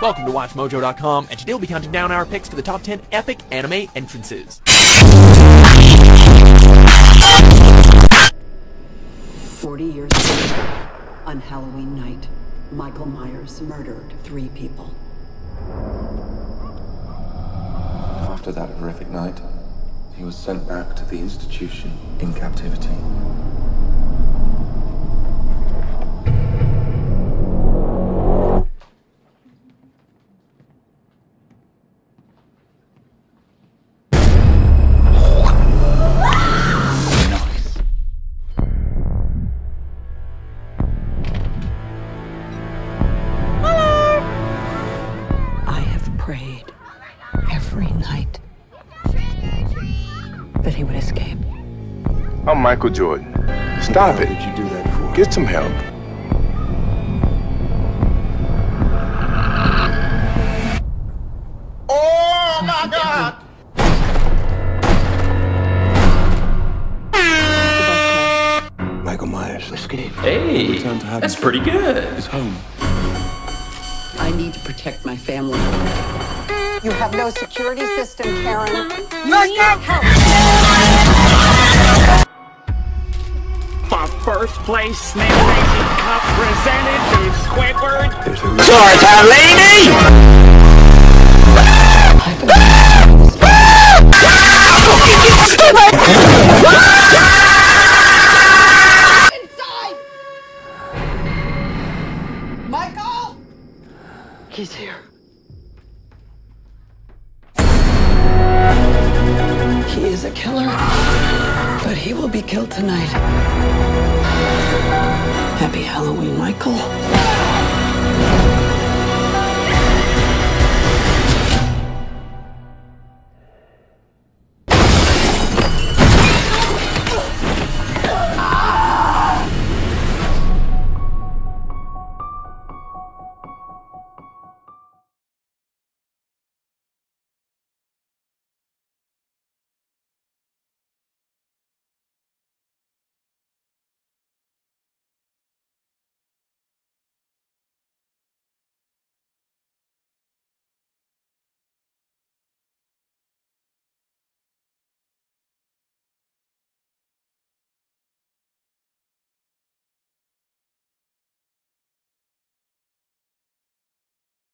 Welcome to WatchMojo.com, and today we'll be counting down our picks for the top 10 epic anime entrances. Forty years on Halloween night, Michael Myers murdered three people. After that horrific night, he was sent back to the institution in captivity. He would escape. I'm Michael Jordan. Stop it. What did you do that for? Get some help. Oh my God! Michael Myers escaped. Hey, Return that's pretty good. His home. I need to protect my family. You have no security system, Karen. For first place Snake Racing Cup presented to Squidward. There's a Michael! He's here. He is a killer, but he will be killed tonight. Happy Halloween, Michael.